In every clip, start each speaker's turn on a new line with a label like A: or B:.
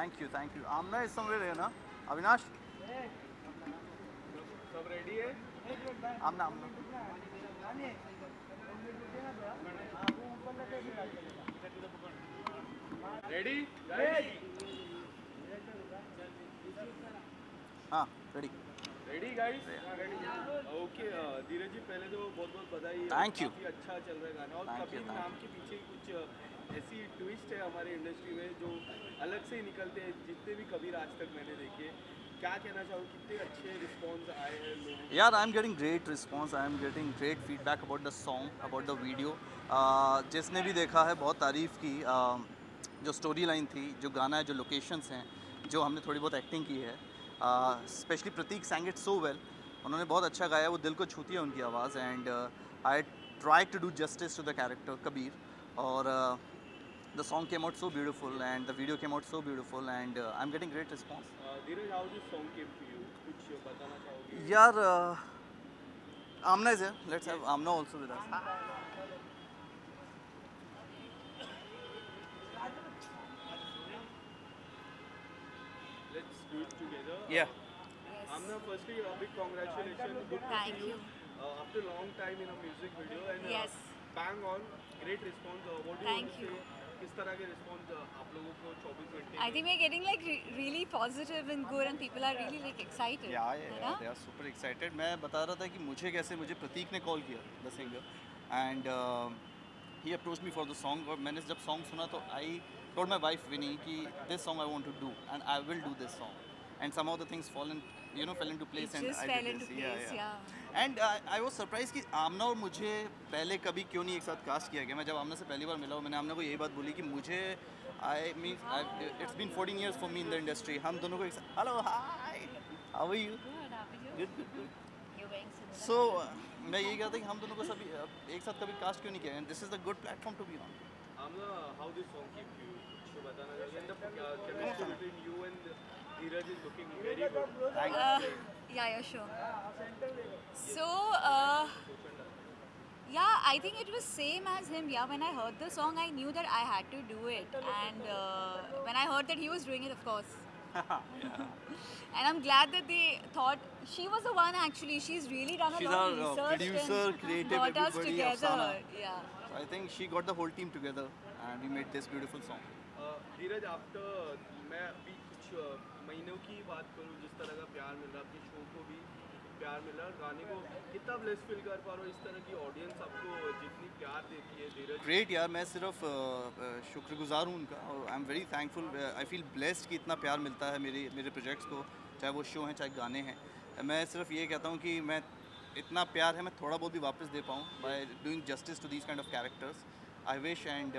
A: Thank you thank you Amna is somewhere है ना? अविनाश?
B: सब रेडी है?
A: आमना आमना
B: रेडी
A: हाँ ready
B: ready guys okay Dheeraj ji पहले तो बहुत बहुत बधाई।
A: Thank you.
B: काफ़ी अच्छा चल रहा है गाना और
A: Thank you,
B: कबीर
A: thank
B: नाम के पीछे कुछ ऐसी ट्विस्ट है हमारे इंडस्ट्री में जो अलग से ही निकलते हैं जितने भी कबीर आज तक मैंने देखे। क्या कहना चाहूँ कितने अच्छे रिस्पॉन्स आए हैं लोगों
A: यार I am getting great response I am getting great feedback about the song about the video जिसने भी देखा है बहुत तारीफ़ की। Uh, जो स्टोरी लाइन थी जो गाना है जो लोकेशंस हैं जो हमने थोड़ी बहुत एक्टिंग की है। Specially Prateek sang it so well उन्होंने बहुत अच्छा गाया वो दिल को छूती है उनकी आवाज़। And I try to do justice to the character Kabir. और the song came out so beautiful and the video came out so beautiful and uh, I'm getting
B: great response. Uh, Dheeraj, how this song came to you? Batana?
A: Yaar, uh, Amna is here. Let's yes. have Amna also with us.
B: Let's do it together.
A: Uh, yeah. Yes.
B: Amna, firstly, a big congratulations. Good
C: Thank
B: you. Uh, after a long time in a music video and uh,
C: yes.
B: uh, bang on, great response. Uh, what do
C: Thank you.
B: you. किस तरह के response आप लोगों को 24 घंटे
C: I think we getting like re- really positive and good, and people are really like excited.
A: Yeah,
C: है
A: yeah,
C: ना?
A: yeah, they are super excited. मैं बता रहा था कि मुझे कैसे मुझे प्रतीक ने कॉल किया the singer and he approach me for the song और मैंने जब सॉन्ग सुना तो आई टोल्ड माई वाइफ विनी कि this song I want to do and I will do this song and of the things fall in you know fell into place
C: It
A: and
C: just
A: I
C: fell into
A: this
C: place, yeah.
A: And I was surprise कि आमना और मुझे पहले कभी क्यों नहीं एक साथ cast किया गया? मैं जब आमना से पहली बार मिला हूँ मैंने आमना को यही बात बोली कि मुझे I mean it's been 14 years for me in the industry हम दोनों को एक साथ hello hi how are you
C: Good, how are you? Good
A: so मैं यही कहता कि हम दोनों को सभी uh, एक साथ कभी कास्ट क्यों नहीं किया this is the good platform to be on
B: Amna, how this song came to you? कुछ बताना चाहोगे? And the uh, chemistry between you and Dheeraj is looking very good.
C: Uh, yeah, yeah, sure. So, uh, yeah, I think it was same as him. Yeah, when I heard the song, I knew that I had to do it. And uh, when I heard that he was doing it, of course. and I'm glad that they thought she was the one actually. She's really done a
A: She's
C: lot of
A: uh,
C: research.
A: producer,
C: and
A: creative,
C: brought us together. Yeah.
A: So I think she got the whole team together and we made this beautiful song.
B: Uh, Dheeraj, after we महीनों की बात करूँ, जिस तरह का प्यार मिल रहा आपके शो को भी प्यार मिल रहा गाने को कितना ब्लेस फील कर पा रहे हो, इस तरह की ऑडियंस आपको जितनी प्यार देती है
A: ग्रेट यार, मैं सिर्फ़ शुक्रगुजार हूँ उनका और I am very thankful I feel blessed कि इतना प्यार मिलता है मेरे मेरे प्रोजेक्ट्स को, चाहे वो शो हैं, चाहे गाने हैं। मैं सिर्फ़ ये कहता हूँ कि मैं इतना प्यार है, मैं थोड़ा बहुत भी वापस दे पाऊँ by doing justice to these kind of characters I wish and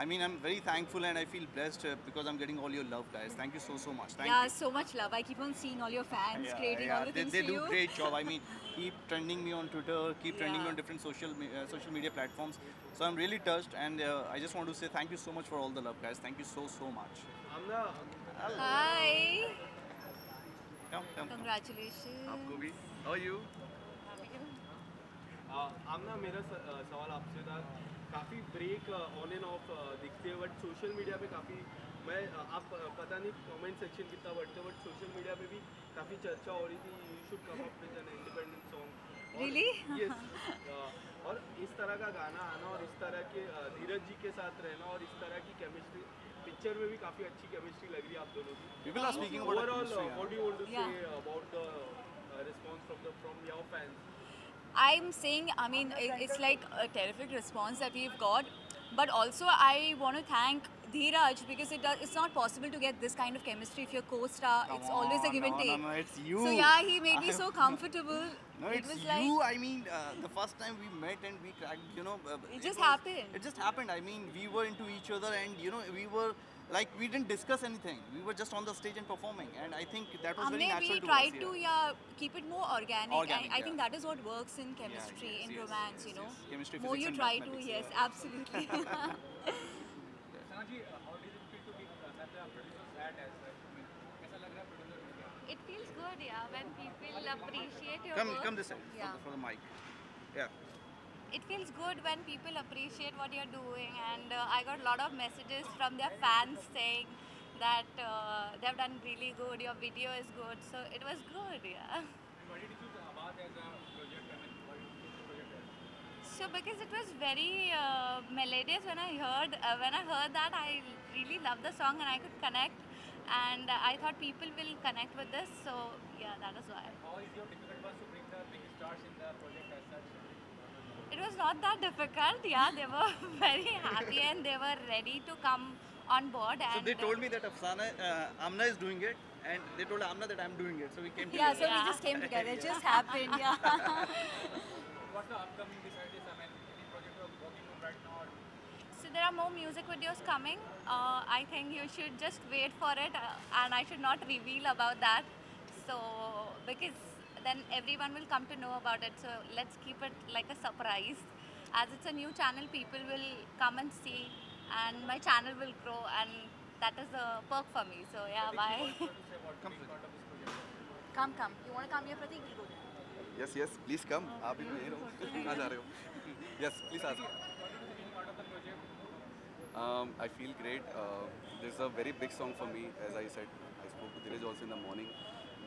A: I mean, I'm very thankful and I feel blessed uh, because I'm getting all your love, guys. Thank you so, so much. Thank
C: yeah,
A: you.
C: so much love. I keep on seeing all your fans
A: Yeah,
C: creating
A: yeah,
C: all the
A: they,
C: things
A: they
C: for
A: do
C: you.
A: great job. I mean, keep trending me on Twitter, keep trending me
C: Yeah.
A: on different social me- uh, social media platforms. So I'm really touched, and uh, I just want to say thank you so much for all the love, guys. Thank you so so much.
B: Amna
C: Hi.
A: Come, come, come.
C: Congratulations.
B: आपको भी how you आमना मेरा स- अ, सवाल आपसे था काफ़ी break on end of दिखते हैं बट सोशल मीडिया पे काफ़ी मैं आप पता नहीं कमेंट सेक्शन कितना बढ़ते हैं बट सोशल मीडिया पे भी काफ़ी चर्चा हो रही थी you should come up with an independent song
C: Really?
B: Yes और इस तरह का गाना आना और इस तरह के धीरज जी के साथ रहना और इस तरह की केमिस्ट्री पिक्चर में भी काफ़ी अच्छी केमिस्ट्री लग रही है आप दोनों की
A: People are speaking about our
B: Overall,
A: chemistry,
B: uh,
A: yeah.
B: what do you want to
C: I'm saying, I mean, it, it's like a terrific response that we've got. But also, I want to thank Dheeraj because it does, it's not possible to get this kind of chemistry if you're co-star. it's always a give and take.
A: No, no, it's you.
C: So yeah, he made me so comfortable.
A: No,
C: it
A: it's
C: was
A: you. I mean, uh, the first time we met and we cracked, you know. Uh,
C: It just
A: was-
C: happened.
A: It just happened. I mean, we were into each other, and you know, we were like we didn't discuss anything. We were just on the stage and performing, and I think that was Amne
C: very
A: natural.
C: We tried
A: to,
C: to
A: yeah,
C: keep it more organic.
A: organic
C: I, I
A: yeah.
C: think that is what works in chemistry, yeah,
A: yes,
C: in
A: yes,
C: romance.
A: Yes,
C: you know,
A: chemistry,
C: more you try to, yes, absolutely.
D: it feels good, yeah, when people appreciate your
A: come,
D: work.
A: Come this side for the, for the mic. Yeah
D: it feels good when people appreciate what you're doing and uh, I got a lot of messages from their fans saying that uh, they've done really good, your video is good, so it was good, yeah. So because it was very uh, melodious when I heard uh, when I heard that I really loved the song and I could connect and I thought people will connect with this so yeah that is why.
E: How is your difficult was to bring the big stars in the project as such?
D: it was not that difficult. Yeah, they were very happy and they were ready to come on board.
A: so they told uh, me that Afsana, uh, Amna is doing it and they told Amna that I'm doing it. So we came together.
C: Yeah, so
D: yeah.
C: we just came together. It just happened, yeah.
E: What's the upcoming besides I mean, any project you're working on right now?
D: So there are more music videos coming. Uh, I think you should just wait for it uh, and I should not reveal about that. So, because then everyone will come to know about it. So let's keep it like a surprise. As it's a new channel, people will come and see, and my channel will grow, and that is a perk for me. So yeah, bye.
A: Come, Pradeep.
C: come, come. You want to come here, Pratik? We'll go there.
F: Yes yes please come आप भी तो यहीं रहो कहाँ जा रहे हो yes please ask um, I feel great. Uh, this is a very big song for me. As I said, I spoke to Dheeraj also in the morning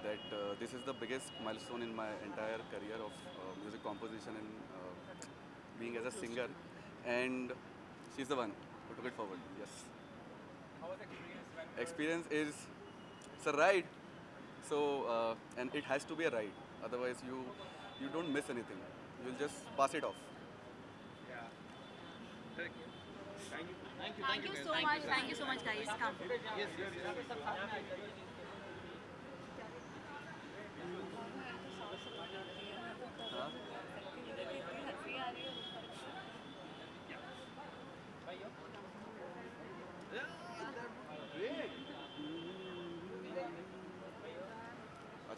F: that uh, this is the biggest milestone in my entire career of uh, music composition and uh, being as a singer. And she's the one who took it forward. Yes.
E: how was the experience when
F: Experience is it's a ride. So uh, and it has to be a ride. Otherwise, you you don't miss anything. You'll just pass it off.
E: yeah
B: Thank you. Thank you.
A: Thank you,
C: Thank you so much. Thank you so much, guys. Come.
A: Yes, yes, yes.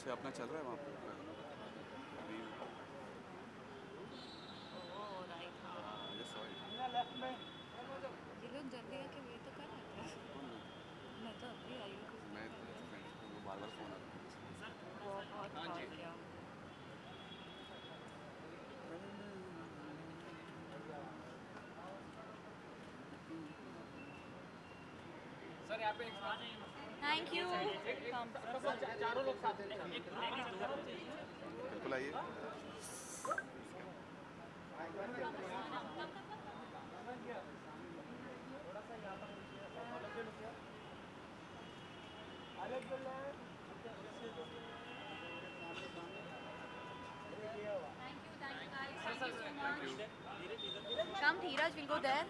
F: अच्छा अपना चल रहा है वहाँ पे? अभी
D: ये लोग जल्दी आके वेट तो कर रहे थे मैं तो अभी आई हूँ
F: मैं वो बार बार फ़ोन आ रहा है।
D: बहुत किया
E: सर यहाँ पे एक
C: Thank you. Come.
E: चारों लोग साथ हैं
F: बिल्कुल आइए
C: Come, Dheeraj. We'll go there.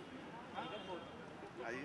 F: आइए